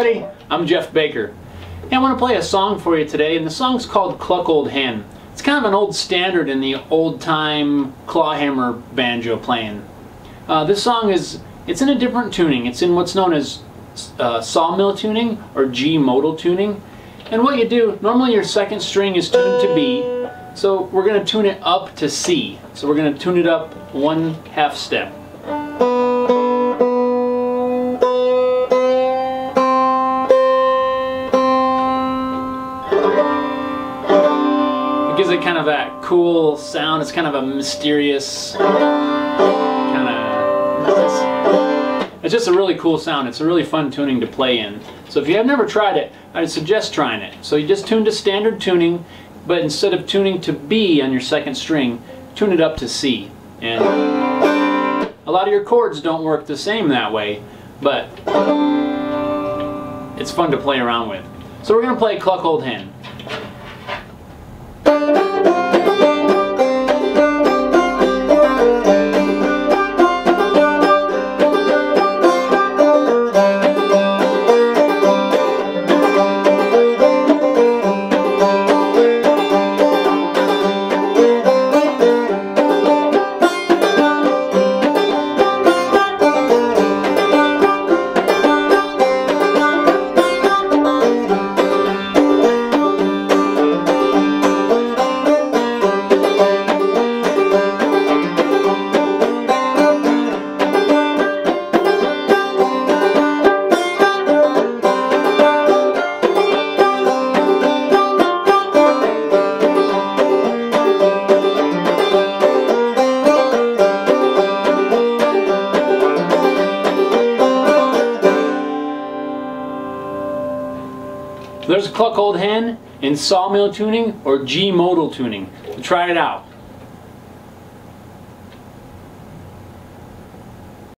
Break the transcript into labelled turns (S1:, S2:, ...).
S1: I'm Jeff Baker. And I want to play a song for you today, and the song's called Cluck Old Hen. It's kind of an old standard in the old-time clawhammer banjo playing. Uh, this song is, it's in a different tuning. It's in what's known as uh, sawmill tuning or G modal tuning. And what you do, normally your second string is tuned to B, so we're going to tune it up to C. So we're going to tune it up one half step. Gives it kind of that cool sound. It's kind of a mysterious kind of. It's just a really cool sound. It's a really fun tuning to play in. So if you have never tried it, I'd suggest trying it. So you just tune to standard tuning, but instead of tuning to B on your second string, tune it up to C. And a lot of your chords don't work the same that way, but it's fun to play around with. So we're going to play Cluck Old Hen. There's a Cluck Old Hen in sawmill tuning or G modal tuning. Try it out.